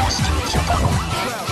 Nice to meet you, Papa.